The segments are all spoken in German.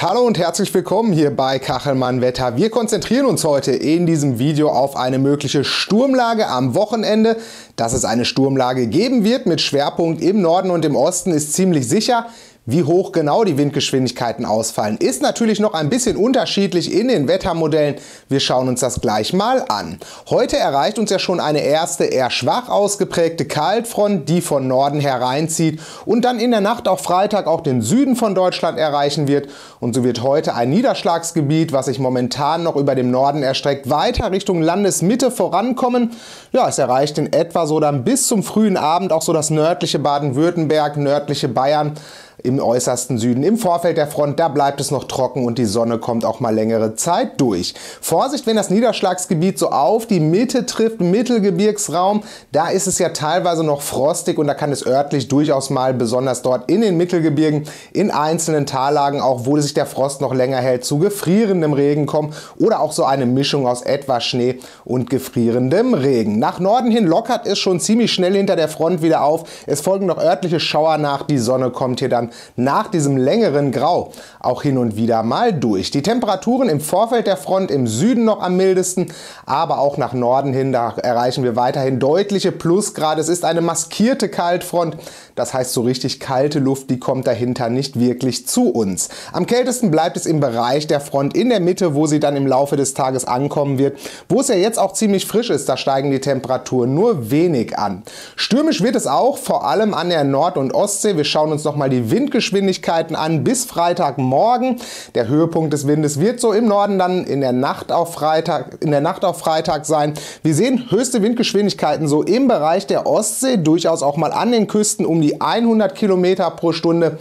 Hallo und herzlich willkommen hier bei Kachelmann Wetter. Wir konzentrieren uns heute in diesem Video auf eine mögliche Sturmlage am Wochenende. Dass es eine Sturmlage geben wird mit Schwerpunkt im Norden und im Osten ist ziemlich sicher. Wie hoch genau die Windgeschwindigkeiten ausfallen, ist natürlich noch ein bisschen unterschiedlich in den Wettermodellen. Wir schauen uns das gleich mal an. Heute erreicht uns ja schon eine erste eher schwach ausgeprägte Kaltfront, die von Norden hereinzieht und dann in der Nacht auf Freitag auch den Süden von Deutschland erreichen wird. Und so wird heute ein Niederschlagsgebiet, was sich momentan noch über dem Norden erstreckt, weiter Richtung Landesmitte vorankommen. Ja, es erreicht in etwa so dann bis zum frühen Abend auch so das nördliche Baden-Württemberg, nördliche Bayern im äußersten Süden. Im Vorfeld der Front, da bleibt es noch trocken und die Sonne kommt auch mal längere Zeit durch. Vorsicht, wenn das Niederschlagsgebiet so auf die Mitte trifft, Mittelgebirgsraum, da ist es ja teilweise noch frostig und da kann es örtlich durchaus mal, besonders dort in den Mittelgebirgen, in einzelnen Tallagen, auch wo sich der Frost noch länger hält, zu gefrierendem Regen kommen oder auch so eine Mischung aus etwas Schnee und gefrierendem Regen. Nach Norden hin lockert es schon ziemlich schnell hinter der Front wieder auf. Es folgen noch örtliche Schauer nach, die Sonne kommt hier dann nach diesem längeren Grau auch hin und wieder mal durch. Die Temperaturen im Vorfeld der Front im Süden noch am mildesten, aber auch nach Norden hin, da erreichen wir weiterhin deutliche Plusgrade. Es ist eine maskierte Kaltfront, das heißt so richtig kalte Luft, die kommt dahinter nicht wirklich zu uns. Am kältesten bleibt es im Bereich der Front in der Mitte, wo sie dann im Laufe des Tages ankommen wird, wo es ja jetzt auch ziemlich frisch ist, da steigen die Temperaturen nur wenig an. Stürmisch wird es auch, vor allem an der Nord- und Ostsee. Wir schauen uns nochmal die Windgeschwindigkeiten an bis Freitagmorgen. Der Höhepunkt des Windes wird so im Norden dann in der Nacht auf Freitag, in der Nacht auf Freitag sein. Wir sehen höchste Windgeschwindigkeiten so im Bereich der Ostsee, durchaus auch mal an den Küsten um die 100 Kilometer pro Stunde.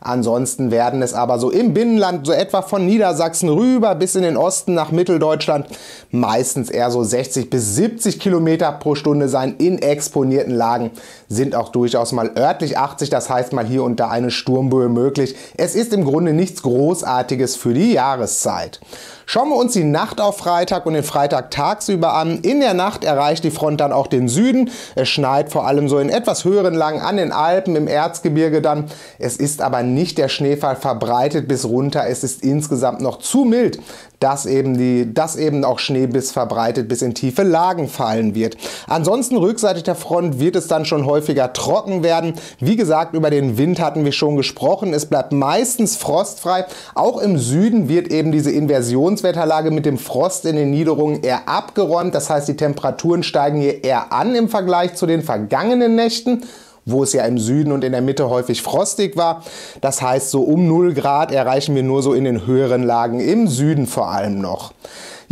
Ansonsten werden es aber so im Binnenland, so etwa von Niedersachsen rüber bis in den Osten nach Mitteldeutschland, meistens eher so 60 bis 70 Kilometer pro Stunde sein. In exponierten Lagen sind auch durchaus mal örtlich 80, das heißt mal hier und da eine Sturmböe möglich. Es ist im Grunde nichts Großartiges für die Jahreszeit. Schauen wir uns die Nacht auf Freitag und den Freitag tagsüber an. In der Nacht erreicht die Front dann auch den Süden. Es schneit vor allem so in etwas höheren Lagen an den Alpen, im Erzgebirge dann. Es ist aber nicht der Schneefall verbreitet bis runter. Es ist insgesamt noch zu mild, dass eben, die, dass eben auch Schnee bis verbreitet bis in tiefe Lagen fallen wird. Ansonsten rückseitig der Front wird es dann schon häufiger trocken werden. Wie gesagt, über den Wind hatten wir schon gesprochen. Es bleibt meistens frostfrei. Auch im Süden wird eben diese Inversionswetterlage mit dem Frost in den Niederungen eher abgeräumt. Das heißt, die Temperaturen steigen hier eher an im Vergleich zu den vergangenen Nächten wo es ja im Süden und in der Mitte häufig frostig war. Das heißt, so um 0 Grad erreichen wir nur so in den höheren Lagen, im Süden vor allem noch.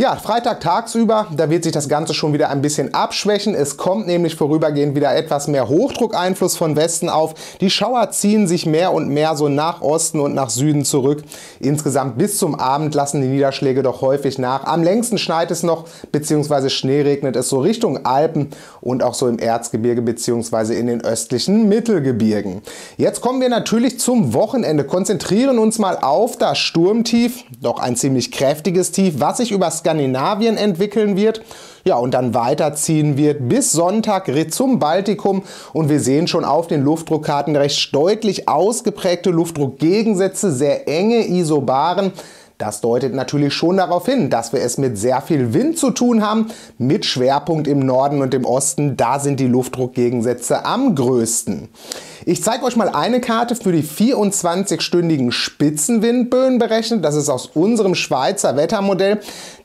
Ja, Freitag tagsüber, da wird sich das Ganze schon wieder ein bisschen abschwächen. Es kommt nämlich vorübergehend wieder etwas mehr Hochdruckeinfluss von Westen auf. Die Schauer ziehen sich mehr und mehr so nach Osten und nach Süden zurück. Insgesamt bis zum Abend lassen die Niederschläge doch häufig nach. Am längsten schneit es noch, beziehungsweise Schnee regnet es so Richtung Alpen und auch so im Erzgebirge beziehungsweise in den östlichen Mittelgebirgen. Jetzt kommen wir natürlich zum Wochenende, konzentrieren uns mal auf das Sturmtief, doch ein ziemlich kräftiges Tief, was sich über Skandinavien entwickeln wird. Ja, und dann weiterziehen wird bis Sonntag zum Baltikum. Und wir sehen schon auf den Luftdruckkarten recht deutlich ausgeprägte Luftdruckgegensätze, sehr enge Isobaren. Das deutet natürlich schon darauf hin, dass wir es mit sehr viel Wind zu tun haben, mit Schwerpunkt im Norden und im Osten. Da sind die Luftdruckgegensätze am größten. Ich zeige euch mal eine Karte für die 24-stündigen Spitzenwindböen berechnet. Das ist aus unserem Schweizer Wettermodell.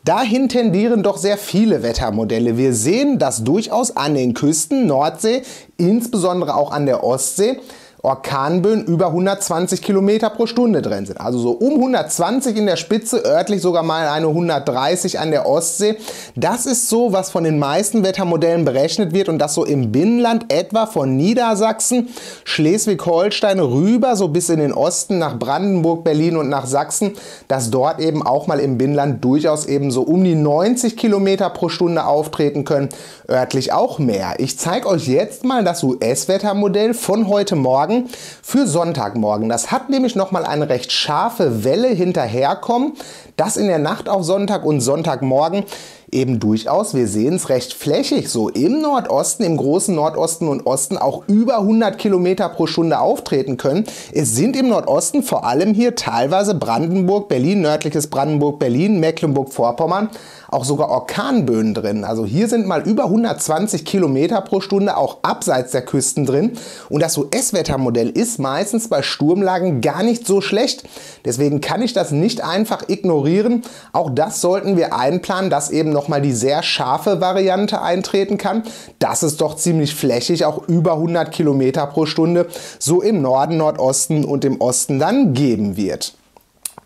Dahin tendieren doch sehr viele Wettermodelle. Wir sehen, dass durchaus an den Küsten, Nordsee, insbesondere auch an der Ostsee, Orkanböen über 120 Kilometer pro Stunde drin sind. Also so um 120 in der Spitze, örtlich sogar mal eine 130 an der Ostsee. Das ist so, was von den meisten Wettermodellen berechnet wird und das so im Binnenland etwa von Niedersachsen, Schleswig-Holstein rüber so bis in den Osten nach Brandenburg, Berlin und nach Sachsen, dass dort eben auch mal im Binnenland durchaus eben so um die 90 Kilometer pro Stunde auftreten können, örtlich auch mehr. Ich zeige euch jetzt mal das US-Wettermodell von heute Morgen Morgen für Sonntagmorgen. Das hat nämlich nochmal eine recht scharfe Welle hinterherkommen, das in der Nacht auf Sonntag und Sonntagmorgen eben durchaus, wir sehen es recht flächig, so im Nordosten, im großen Nordosten und Osten auch über 100 Kilometer pro Stunde auftreten können. Es sind im Nordosten vor allem hier teilweise Brandenburg, Berlin, nördliches Brandenburg, Berlin, Mecklenburg-Vorpommern, auch sogar Orkanböen drin. Also hier sind mal über 120 Kilometer pro Stunde auch abseits der Küsten drin. Und das US-Wettermodell ist meistens bei Sturmlagen gar nicht so schlecht. Deswegen kann ich das nicht einfach ignorieren. Auch das sollten wir einplanen, dass eben nochmal die sehr scharfe Variante eintreten kann. Das ist doch ziemlich flächig, auch über 100 Kilometer pro Stunde, so im Norden, Nordosten und im Osten dann geben wird.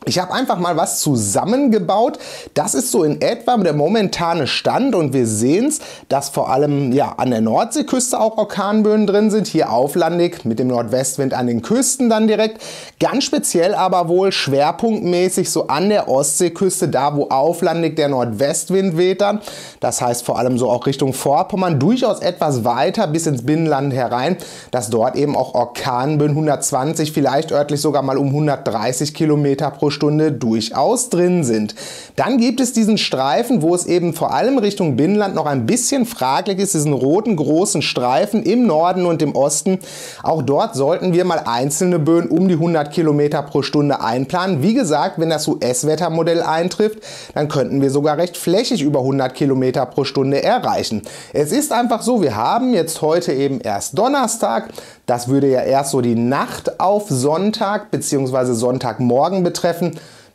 Ich habe einfach mal was zusammengebaut. Das ist so in etwa der momentane Stand und wir sehen es, dass vor allem ja, an der Nordseeküste auch Orkanböen drin sind. Hier auflandig mit dem Nordwestwind an den Küsten dann direkt. Ganz speziell aber wohl schwerpunktmäßig so an der Ostseeküste, da wo auflandig der Nordwestwind weht dann. Das heißt vor allem so auch Richtung Vorpommern, durchaus etwas weiter bis ins Binnenland herein, dass dort eben auch Orkanböen 120, vielleicht örtlich sogar mal um 130 Kilometer pro Stunde durchaus drin sind. Dann gibt es diesen Streifen, wo es eben vor allem Richtung Binnenland noch ein bisschen fraglich ist, diesen roten großen Streifen im Norden und im Osten. Auch dort sollten wir mal einzelne Böen um die 100 Kilometer pro Stunde einplanen. Wie gesagt, wenn das US-Wettermodell eintrifft, dann könnten wir sogar recht flächig über 100 Kilometer pro Stunde erreichen. Es ist einfach so, wir haben jetzt heute eben erst Donnerstag. Das würde ja erst so die Nacht auf Sonntag bzw. Sonntagmorgen betreffen.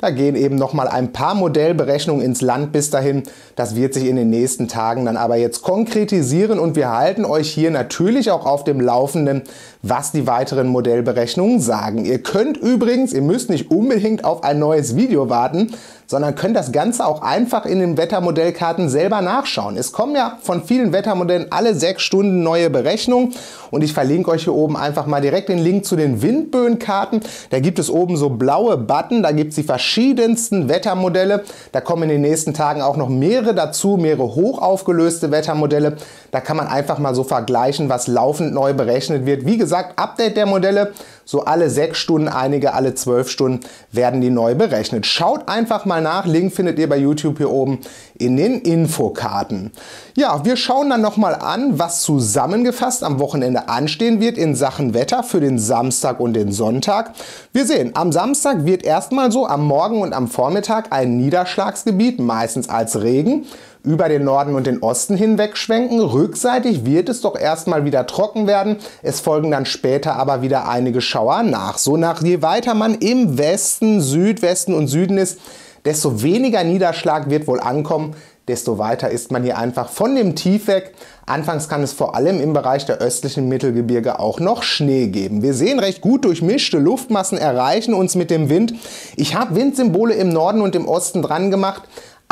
Da gehen eben noch mal ein paar Modellberechnungen ins Land bis dahin. Das wird sich in den nächsten Tagen dann aber jetzt konkretisieren und wir halten euch hier natürlich auch auf dem Laufenden, was die weiteren Modellberechnungen sagen. Ihr könnt übrigens, ihr müsst nicht unbedingt auf ein neues Video warten, sondern könnt das Ganze auch einfach in den Wettermodellkarten selber nachschauen. Es kommen ja von vielen Wettermodellen alle sechs Stunden neue Berechnungen und ich verlinke euch hier oben einfach mal direkt den Link zu den Windböenkarten. Da gibt es oben so blaue Button, da gibt es die verschiedensten Wettermodelle. Da kommen in den nächsten Tagen auch noch mehrere dazu, mehrere hoch aufgelöste Wettermodelle. Da kann man einfach mal so vergleichen, was laufend neu berechnet wird. Wie gesagt, Update der Modelle, so alle sechs Stunden, einige alle zwölf Stunden werden die neu berechnet. Schaut einfach mal nach, Link findet ihr bei YouTube hier oben in den Infokarten. Ja, wir schauen dann nochmal an, was zusammengefasst am Wochenende anstehen wird in Sachen Wetter für den Samstag und den Sonntag. Wir sehen, am Samstag wird erstmal so am Morgen und am Vormittag ein Niederschlagsgebiet, meistens als Regen, über den Norden und den Osten hinweg schwenken. Rückseitig wird es doch erstmal wieder trocken werden. Es folgen dann später aber wieder einige Schauer nach. So nach je weiter man im Westen, Südwesten und Süden ist, desto weniger Niederschlag wird wohl ankommen, desto weiter ist man hier einfach von dem Tief weg. Anfangs kann es vor allem im Bereich der östlichen Mittelgebirge auch noch Schnee geben. Wir sehen recht gut durchmischte Luftmassen erreichen uns mit dem Wind. Ich habe Windsymbole im Norden und im Osten dran gemacht,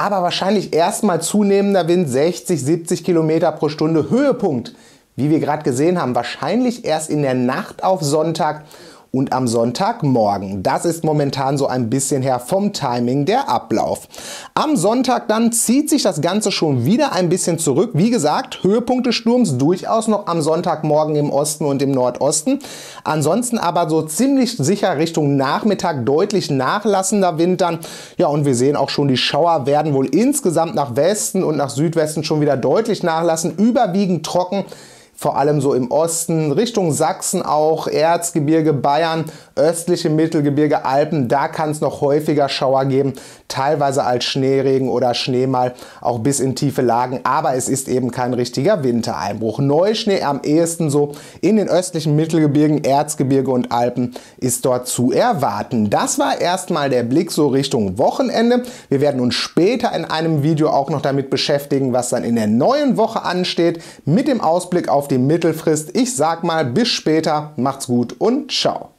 aber wahrscheinlich erstmal zunehmender Wind 60, 70 Kilometer pro Stunde. Höhepunkt, wie wir gerade gesehen haben, wahrscheinlich erst in der Nacht auf Sonntag und am Sonntagmorgen. Das ist momentan so ein bisschen her vom Timing der Ablauf. Am Sonntag dann zieht sich das Ganze schon wieder ein bisschen zurück. Wie gesagt, Höhepunkt des Sturms durchaus noch am Sonntagmorgen im Osten und im Nordosten. Ansonsten aber so ziemlich sicher Richtung Nachmittag deutlich nachlassender Wind dann. Ja, und wir sehen auch schon, die Schauer werden wohl insgesamt nach Westen und nach Südwesten schon wieder deutlich nachlassen. Überwiegend trocken vor allem so im Osten, Richtung Sachsen auch, Erzgebirge, Bayern, östliche Mittelgebirge, Alpen, da kann es noch häufiger Schauer geben, teilweise als Schneeregen oder Schneemal, auch bis in tiefe Lagen, aber es ist eben kein richtiger Wintereinbruch. Neuschnee am ehesten so in den östlichen Mittelgebirgen, Erzgebirge und Alpen ist dort zu erwarten. Das war erstmal der Blick so Richtung Wochenende. Wir werden uns später in einem Video auch noch damit beschäftigen, was dann in der neuen Woche ansteht, mit dem Ausblick auf die Mittelfrist. Ich sag mal bis später, macht's gut und ciao.